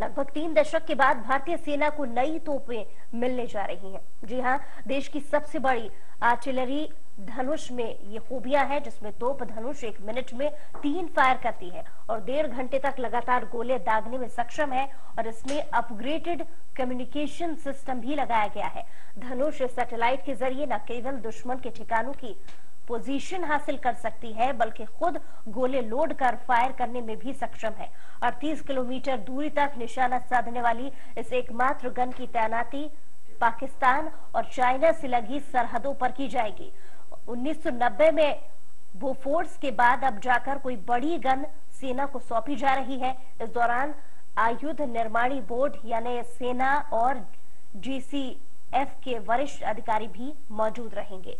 लगभग तीन दशक के बाद भारतीय सेना को नई तोपें मिलने जा रही हैं। जी हाँ, देश की सबसे बड़ी आर्टिलरी धनुष में ये खूबियाँ है जिसमें तोप धनुष एक मिनट में तीन फायर करती है और डेढ़ घंटे तक लगातार गोले दागने में सक्षम है और इसमें अपग्रेडेड कम्युनिकेशन सिस्टम भी लगाया गया है धनुष सैटेलाइट के ज़रिए न केवल दुश्मन के ठिकानों की पोजीशन हासिल कर सकती है, बल्कि खुद गोले लोड कर फायर करने में भी सक्षम है। 38 किलोमीटर दूरी तक निशाना साधने वाली इस एकमात्र गन की तैनाती पाकिस्तान और चाइना से लगी सरहदों पर की जाएगी। 1990 में बोफोर्स के बाद अब जाकर कोई बड़ी गन सेना को सौंपी जा रही है। इस दौरान आयुध निर्माणी बोर्ड यानी सेना और जीसीएफ के वरिष्ठ अधिकारी भी मौजूद रहेंगे।